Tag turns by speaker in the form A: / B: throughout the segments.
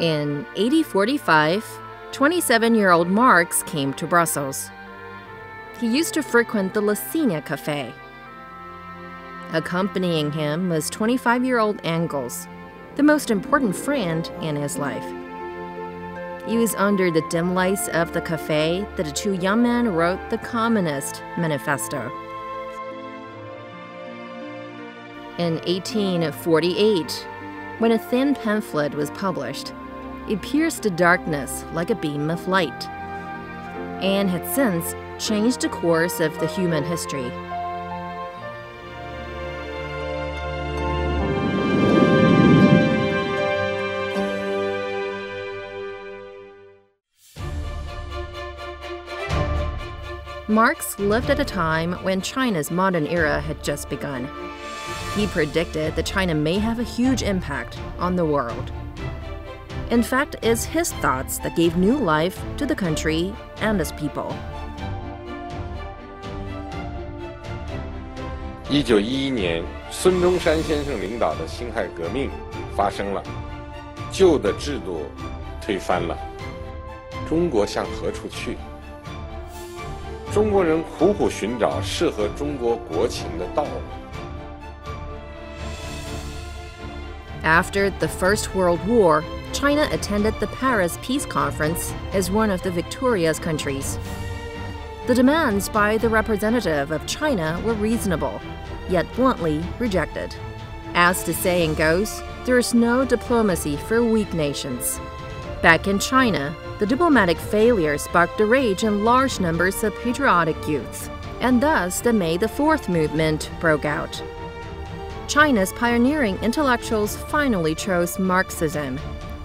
A: In 1845, 27 year old Marx came to Brussels. He used to frequent the Lasinia Cafe. Accompanying him was 25 year old Engels, the most important friend in his life. It was under the dim lights of the cafe that the two young men wrote the Communist Manifesto. In 1848, when a thin pamphlet was published, it pierced the darkness like a beam of light, and had since changed the course of the human history. Marx lived at a time when China's modern era had just begun. He predicted that China may have a huge impact on the world. In fact, it's his thoughts that gave new life to the country and its people.
B: 一九一一年，孙中山先生领导的辛亥革命发生了，旧的制度推翻了，中国向何处去？中国人苦苦寻找适合中国国情的道路。
A: After the First World War, China attended the Paris Peace Conference as one of the victorious countries. The demands by the representative of China were reasonable, yet bluntly rejected. As the saying goes, there is no diplomacy for weak nations. Back in China, the diplomatic failure sparked a rage in large numbers of patriotic youths, and thus the May the 4th movement broke out. China's pioneering intellectuals finally chose Marxism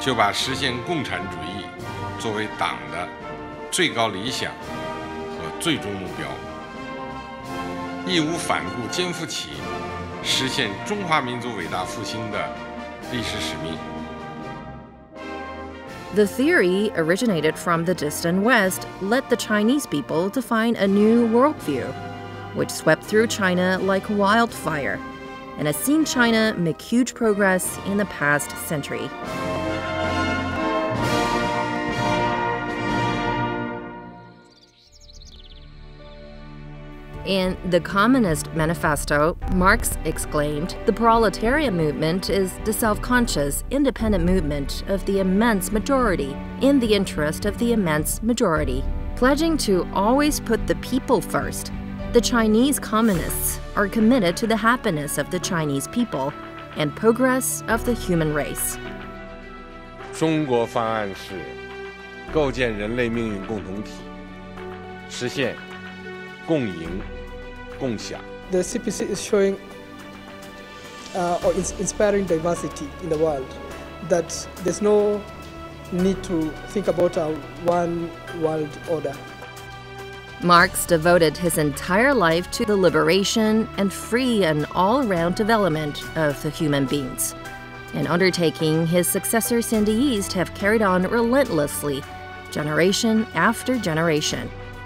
B: 就把实现共产主义作为党的最高理想和最终目标，义无反顾肩负起实现中华民族伟大复兴的历史使命。
A: The theory originated from the distant West led the Chinese people to find a new worldview, which swept through China like wildfire and has seen China make huge progress in the past century. In the Communist Manifesto, Marx exclaimed the proletariat movement is the self conscious, independent movement of the immense majority in the interest of the immense majority. Pledging to always put the people first, the Chinese Communists are committed to the happiness of the Chinese people and progress of the human race.
B: 中国方案是构建人类命运共同体，实现共赢、 共享。
C: The CPC is showing uh, or is inspiring diversity in the world. That there's no need to think about a one world order.
A: Marx devoted his entire life to the liberation and free and all round development of the human beings, an undertaking his successors in the East have carried on relentlessly, generation after generation.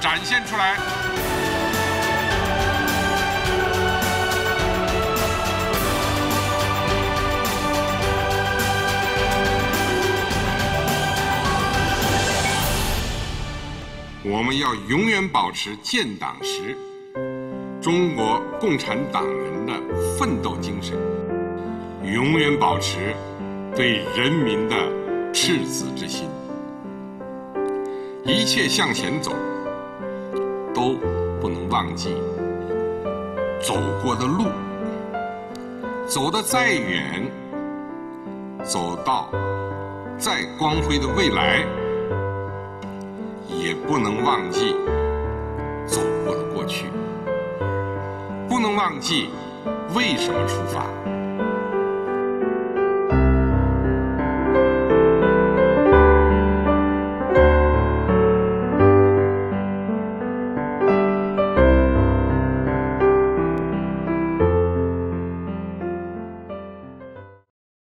B: 展现出来。我们要永远保持建党时中国共产党人的奋斗精神，永远保持对人民的赤子之心。一切向前走，都不能忘记走过的路。走得再远，走到再光辉的未来，也不能忘记走过的过去，不能忘记为什么出发。